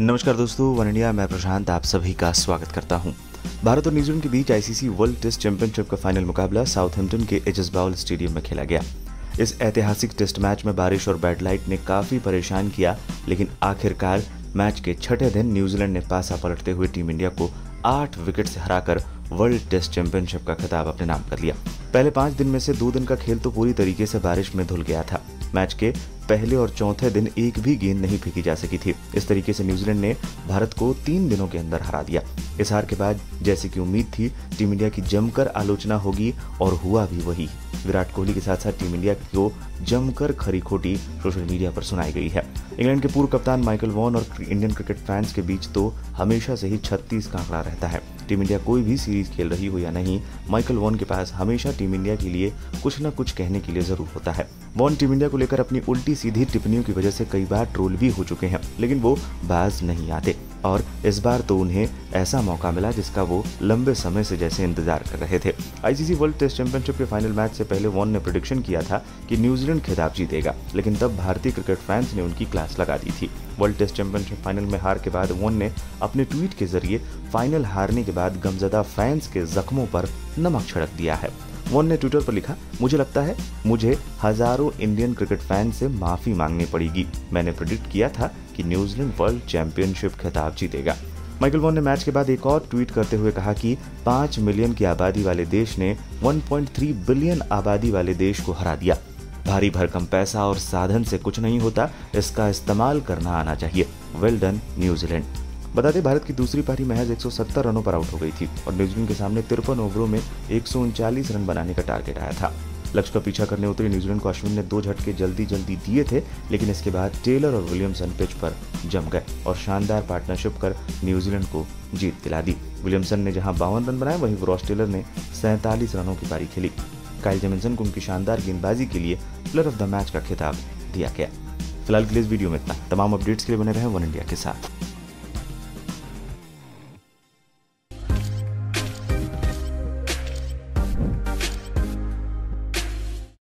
नमस्कार दोस्तों, one India, मैं प्रशांत आप सभी का स्वागत करता हूँ। भारत और न्यूजीलैंड के बीच आईसीसी वर्ल्ड टेस्ट चैंपियनशिप का फाइनल मुकाबला साउथहैम्पटन के एच बाउल स्टेडियम में खेला गया। इस ऐतिहासिक टेस्ट मैच में बारिश और बैड लाइट ने काफ़ी परेशान किया, लेकिन आखिरकार मैच के छठे दिन न्यूजीलैंड ने पासा पलटते हुए टीम इंडिया को आठ विकेट से हराकर वर्ल्ड टेस्ट चैंपियनशिप का खिताब अपने नाम कर लिया। पहले पाँच दिन में से दो दिन का खेल तो पूरी तरीके से बारिश में धुल गया था। मैच के पहले और चौथे दिन एक भी गेंद नहीं फेंकी जा सकी थी। इस तरीके से न्यूजीलैंड ने भारत को तीन दिनों के अंदर हरा दिया। इस हार के बाद जैसे की उम्मीद थी, टीम इंडिया की जमकर आलोचना होगी और हुआ भी वही। विराट कोहली के साथ साथ टीम इंडिया को जमकर खरी खोटी सोशल मीडिया पर सुनाई गई है। इंग्लैंड के पूर्व कप्तान माइकल वॉन और इंडियन क्रिकेट फैंस के बीच तो हमेशा से ही छत्तीस का आंकड़ा रहता है। टीम इंडिया कोई भी सीरीज़ खेल रही हो या नहीं, माइकल वॉन के पास हमेशा टीम इंडिया के लिए कुछ न कुछ कहने के लिए ज़रूर होता है। वॉन टीम इंडिया को लेकर अपनी उल्टी सीधी टिप्पणियों की वजह से कई बार ट्रोल भी हो चुके हैं, लेकिन वो बाज नहीं आते। और इस बार तो उन्हें ऐसा मौका मिला जिसका वो लंबे समय से जैसे इंतज़ार कर रहे थे। आईसीसी वर्ल्ड टेस्ट चैंपियनशिप के फाइनल मैच से पहले वॉन ने प्रोडिक्शन किया था कि न्यूजीलैंड खिताब जीतेगा, लेकिन तब भारतीय क्रिकेट फैंस ने उनकी क्लास लगा दी थी। वर्ल्ड टेस्ट चैंपियनशिप फाइनल में हार के बाद वॉन ने अपने ट्वीट के ज़रिए फाइनल हारने के बाद गमजदा फैंस के जख्मों पर नमक छिड़क दिया है। वॉन ने ट्विटर पर लिखा, मुझे लगता है, मुझे हज़ारों इंडियन क्रिकेट फ़ैन से माफ़ी मांगनी पड़ेगी। मैंने प्रिडिक्ट किया था कि न्यूजीलैंड वर्ल्ड चैंपियनशिप खिताब जीतेगा। माइकल वॉन ने मैच के बाद एक और ट्वीट करते हुए कहा कि पाँच मिलियन की आबादी वाले देश ने 1.3 बिलियन आबादी वाले देश को हरा दिया। भारी भरकम पैसा और साधन से कुछ नहीं होता, इसका इस्तेमाल करना आना चाहिए। वेल डन न्यूजीलैंड बता दें, भारत की दूसरी पारी महज 170 रनों पर आउट हो गई थी और न्यूजीलैंड के सामने तिरपन ओवरों में एक रन बनाने का टारगेट आया था। लक्ष्य का पीछा करने उतरे न्यूजीलैंड को अश्विन ने दो झटके जल्दी जल्दी दिए थे, लेकिन इसके बाद टेलर और विलियमसन पिच पर जम गए और शानदार पार्टनरशिप कर न्यूजीलैंड को जीत दिला दी। विलियमसन ने जहाँ बावन रन बनाए, वहीं रॉस टेलर ने सैंतालीस रनों की पारी खेली। काइल जेमिनसन को उनकी शानदार गेंदबाजी के लिए प्लेयर ऑफ़ द मैच का खिताब दिया गया। फ़िलहाल के लिए इस वीडियो में इतना। तमाम अपडेट्स के लिए बने रहे वन इंडिया के साथ।